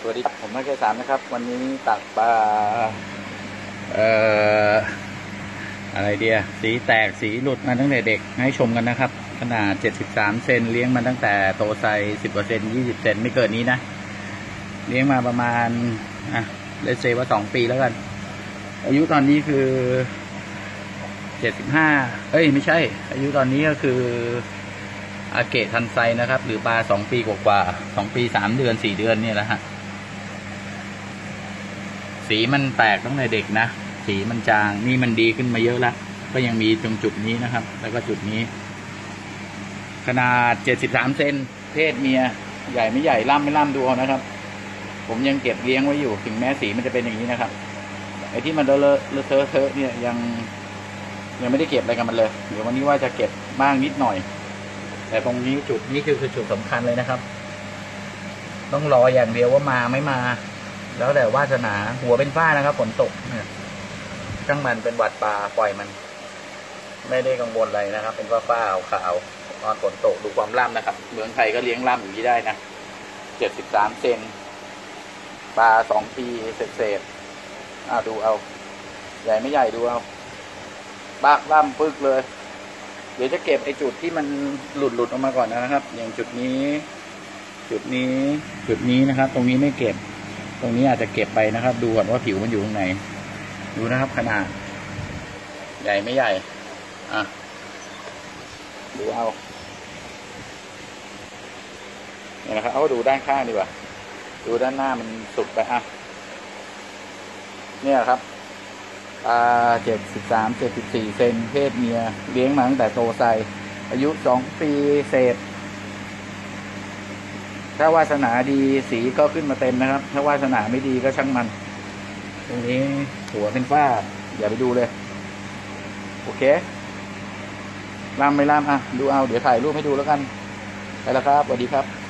สวัสดีครับผมนักเกษามนะครับ วันนี้ตักปลาเอ่ออะไรเดียสีแตกสีหลุดมาตั้งแต่เด็กให้ชมกันนะครับ ขนาด 73 เซนเลี้ยงมาตั้งแต่โตไซ10กว่าเซน20 เซนไม่เกินนี้นะ เลี้ยงมาประมาณอะเลเซว่า 2 ปีแล้วกัน อายุตอนนี้คือ 75 เอ้ยไม่ใช่ อายุตอนนี้ก็คืออาเกะทันไซนะครับ หรือปลาสองปีกว่าๆสองปีสามเดือนสี่เดือนเนี่ยแหละฮะ สีมันแตกตั้งแต่เด็กนะ สีมันจางนี่มันดีขึ้นมาเยอะแล้ว ก็ยังมีตรงจุดนี้นะครับ แล้วก็จุดนี้ ขนาดเจ็ดสิบสามเซนเพศเมีย ใหญ่ไม่ใหญ่ล่ำไม่ล่ำดูเอานะครับ ผมยังเก็บเลี้ยงไว้อยู่ ถึงแม้สีมันจะเป็นอย่างนี้นะครับไอ้ที่มันเลอะเลอะเทอะเทอะเนี่ยยังยังไม่ได้เก็บอะไรกันมันเลย เดี๋ยววันนี้ว่าจะเก็บบ้างนิดหน่อย แต่ตรงนี้จุดนี้คือคือจุดสำคัญเลยนะครับ ต้องรออย่างเดียวว่ามาไม่มา แล้วแต่วาสนา หัวเป็นฝ้านะครับฝนตกเนี่ยช่างมันเป็นหวัดปลาปล่อยมัน ไม่ได้กังวลอะไรนะครับ เป็นฝ้าฝ้าขาวตอนฝนตกดูความล่ำนะครับ เมืองไทยก็เลี้ยงล่ำอย่างนี้ได้นะเจ็ดสิบสามเซนปลาสองปีเศษๆอ่าดูเอา ใหญ่ไม่ใหญ่ดูเอาบากล่ำปึกเลย เดี๋ยวจะเก็บไอ้จุดที่มันหลุดหลุดออกมาก่อนนะครับ อย่างจุดนี้ จุดนี้ จุดนี้นะครับ ตรงนี้ไม่เก็บ ตรงนี้อาจจะเก็บไปนะครับ ดูก่อนว่าผิวมันอยู่ตรงไหน ดูนะครับขนาด ใหญ่ไม่ใหญ่ อะ ดูเอาเนี่ยนะครับ เอาดูด้านข้างดีกว่า ดูด้านหน้ามันสุดไปอะ เนี่ยครับอ่าเจ็ดสิบสามเจ็ดสิบสี่เซนเพศเมีย เลี้ยงมาตั้งแต่โตไซ อายุสองปีเศษ ถ้าวาสนาดีสีก็ขึ้นมาเต็มนะครับ ถ้าวาสนาไม่ดีก็ช่างมัน ตรงนี้หัวเป็นฝ้า อย่าไปดูเลย โอเคลามไม่ลามอะ ดูเอา เดี๋ยวถ่ายรูปให้ดูแล้วกัน ไปแล้วครับสวัสดีครับ